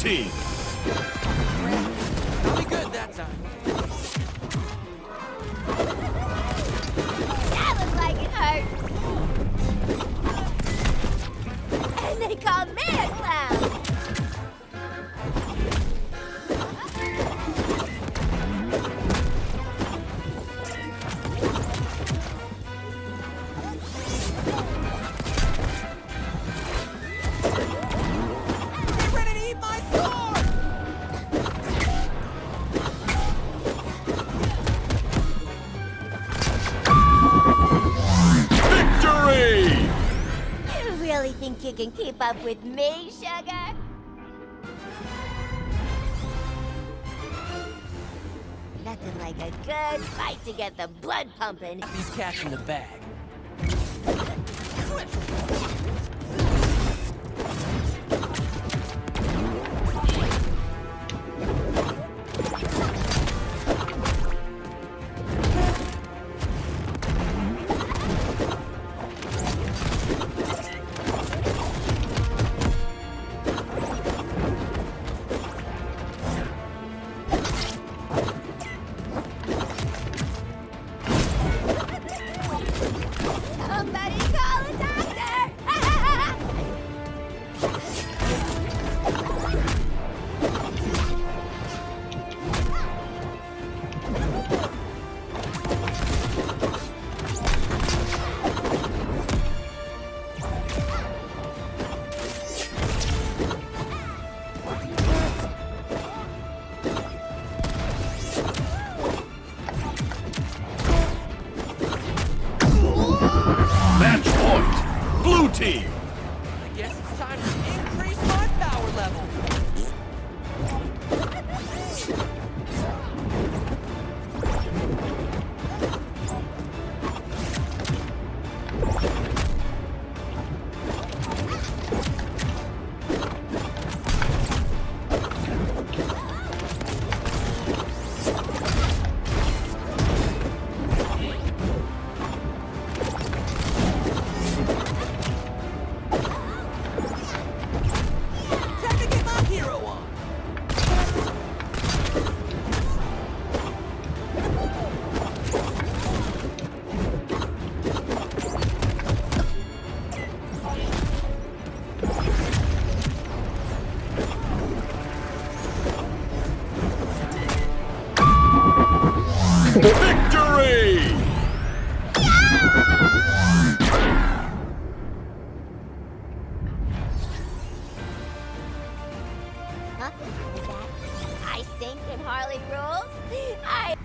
Team! I'll good that time. Think you can keep up with me, Sugar? Nothing like a good fight to get the blood pumping. These cats in the bag. Somebody call team! Victory! Huh? Is that I stink and Harley rules? I...